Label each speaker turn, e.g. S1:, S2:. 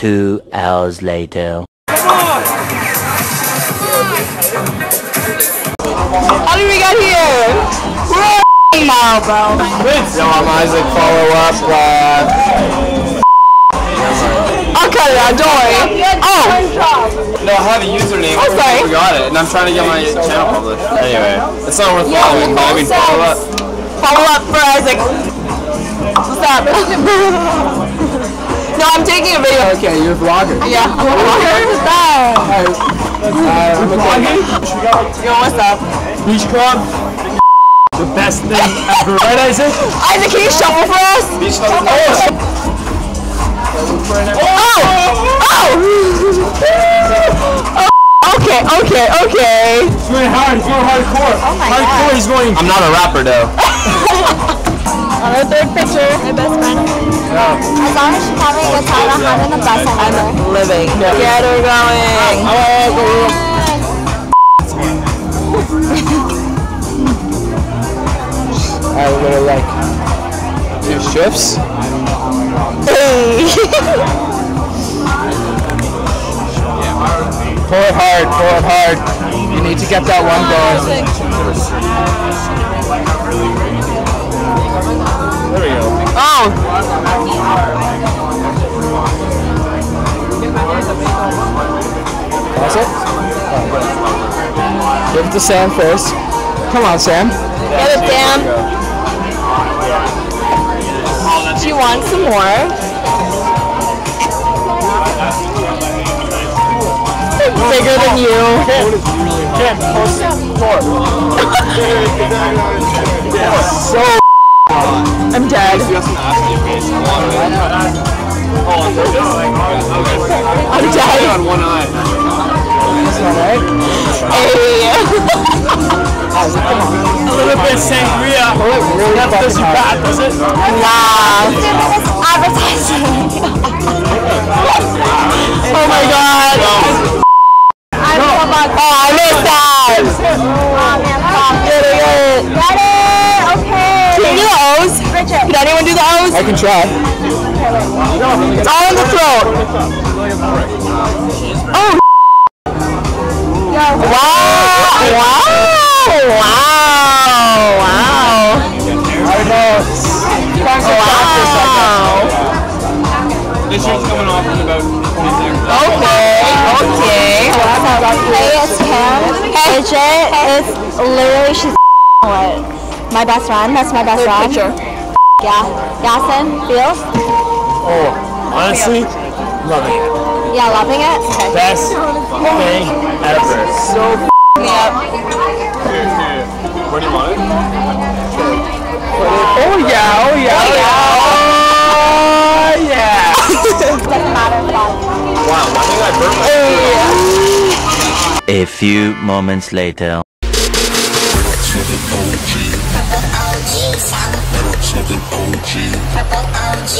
S1: Two hours later.
S2: How did we get here? We're now, bro.
S3: Yo, I'm Isaac. Follow up. Uh,
S2: I'll cut it out, don't worry. Oh,
S3: no, I have a username.
S2: Oh, sorry.
S3: I forgot it, and I'm trying to get my channel published. Anyway, it's not worth following, but I mean, follow up.
S2: follow up for Isaac. What's up? no, I'm taking a video.
S3: Okay, you're a vlogger.
S2: Yeah. Who's that? Uh, Yo, what's up?
S3: Beach Club. The best thing ever, right, Isaac?
S2: Isaac, can you shuffle for us?
S3: Beach Club.
S2: Oh. oh! Oh! oh! Okay, okay, okay.
S3: He's going hard. He's going hardcore.
S2: Oh my
S3: hardcore.
S2: God.
S3: He's going. I'm not a rapper, though.
S2: On our third picture. My best friend.
S4: As long as she's having I'm the best
S2: living. Get her going.
S3: Alright, we're gonna like do shifts.
S2: Hey.
S3: Pull it hard. Pull it hard. You need to get that one going. That's it? Oh, Give it to Sam first. Come on, Sam.
S2: get it, Dan. She wants some more. Bigger than you.
S3: So
S2: I'm dead. I'm dead.
S3: On one eye.
S2: Hey.
S3: A little bit sangria. That does you bad, does it?
S2: Wow.
S4: Advertising.
S2: Oh my god. Oh, I missed that. Get it, get it.
S4: Get it? Okay.
S2: Can you do the O's?
S4: Richard.
S2: Can anyone do the O's?
S3: I can try.
S2: It's all in the throat. Wow. Wow. Wow. Wow.
S3: I know.
S2: Wow.
S3: This shirt's coming off in about 20 seconds.
S2: Okay. Okay.
S4: Hey, it's Kim. Brigette is literally she's what? My best friend. That's my best friend.
S2: Picture.
S4: Yeah. Yasin, feels?
S3: Oh, honestly, loving it.
S4: Yeah, loving it. Okay.
S3: Best thing ever. So
S2: Yep.
S3: Where do you want it?
S2: Oh yeah. Oh yeah. Oh yeah. Oh yeah.
S4: Doesn't matter about
S3: Wow, I think I burnt my oh,
S1: A few moments later.
S5: Purple OG.